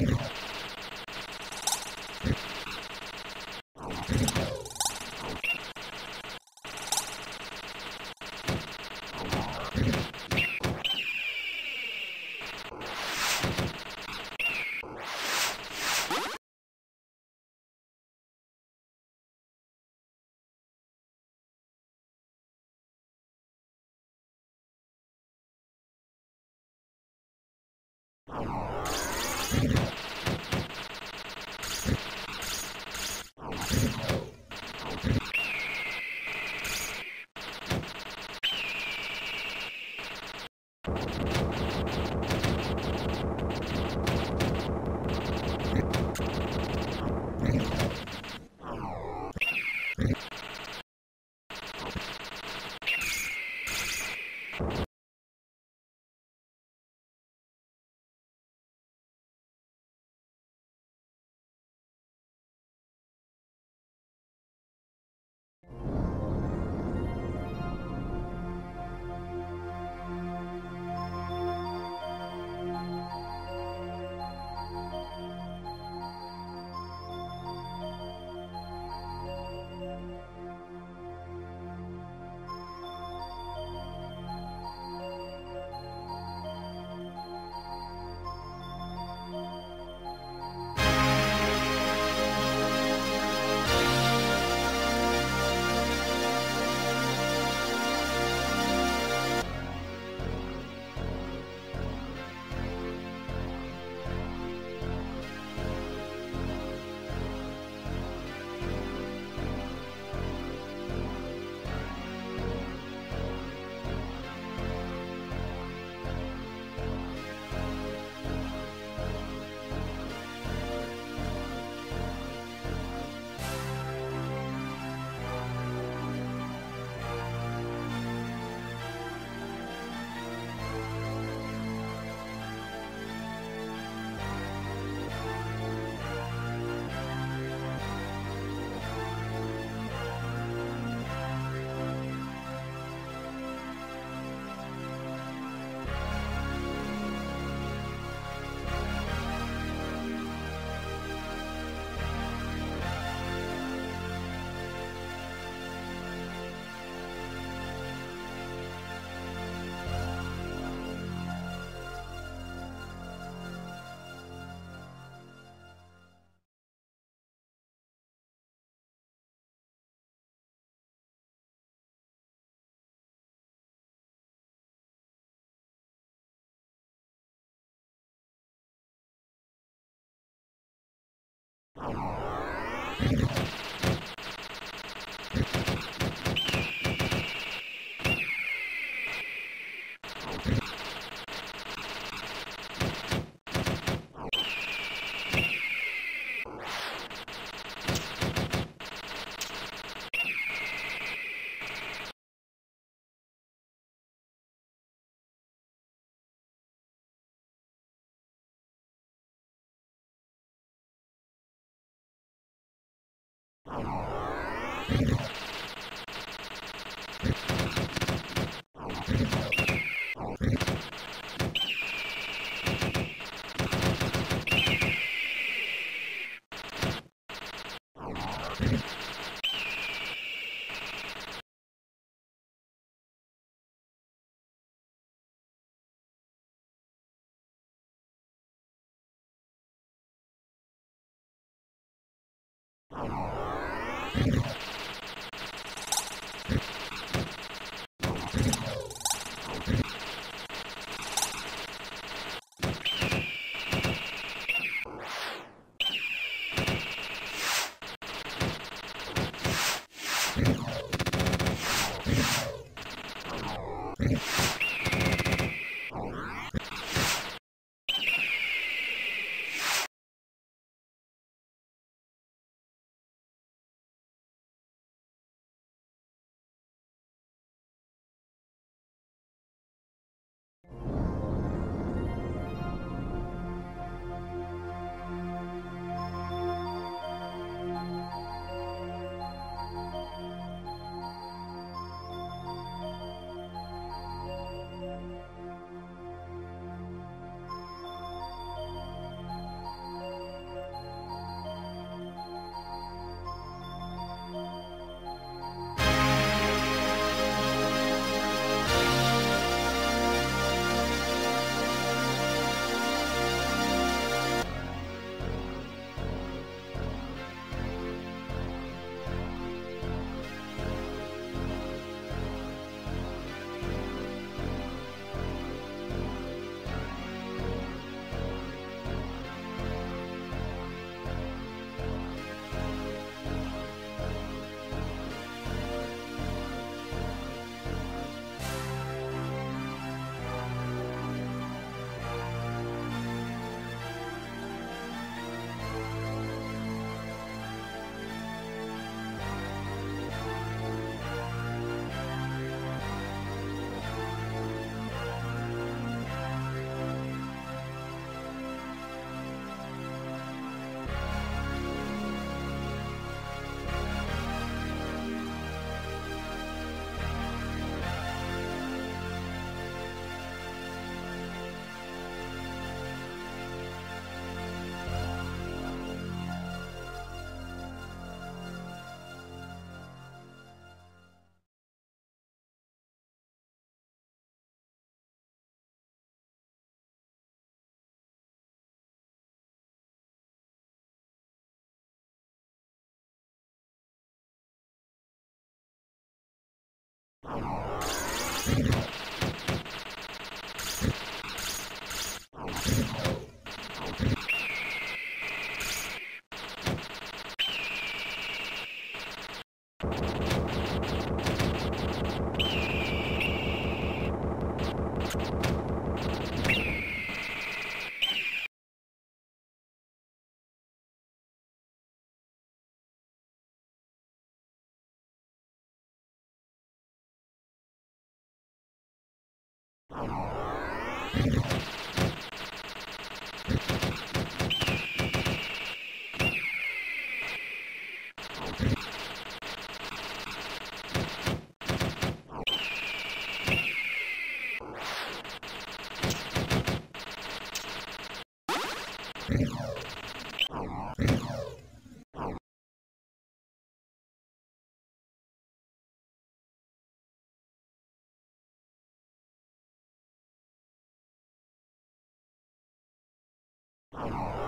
you Oh. Thank you. Thank you. Oh.